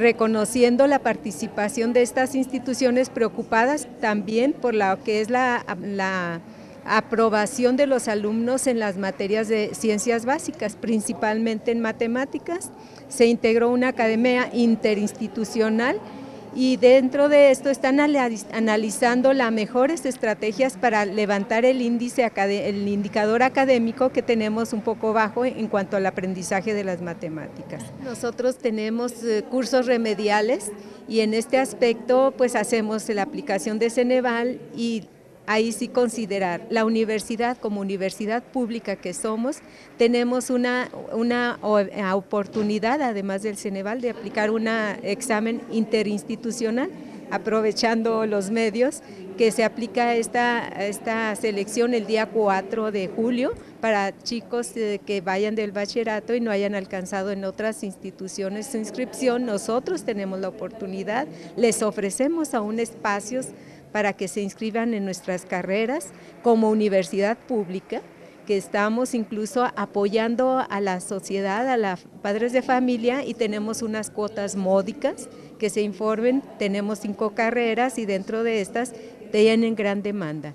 reconociendo la participación de estas instituciones preocupadas también por lo que es la, la aprobación de los alumnos en las materias de ciencias básicas, principalmente en matemáticas. Se integró una academia interinstitucional y dentro de esto están analizando las mejores estrategias para levantar el índice el indicador académico que tenemos un poco bajo en cuanto al aprendizaje de las matemáticas. Nosotros tenemos eh, cursos remediales y en este aspecto pues hacemos la aplicación de Ceneval y ahí sí considerar la universidad como universidad pública que somos, tenemos una, una oportunidad, además del Ceneval, de aplicar un examen interinstitucional aprovechando los medios, que se aplica esta, esta selección el día 4 de julio para chicos eh, que vayan del bachillerato y no hayan alcanzado en otras instituciones su inscripción. Nosotros tenemos la oportunidad, les ofrecemos aún espacios para que se inscriban en nuestras carreras como universidad pública, que estamos incluso apoyando a la sociedad, a los padres de familia y tenemos unas cuotas módicas que se informen, tenemos cinco carreras y dentro de estas tienen gran demanda.